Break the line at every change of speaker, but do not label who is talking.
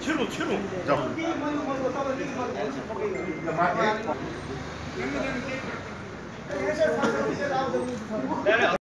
최로 최로.
자.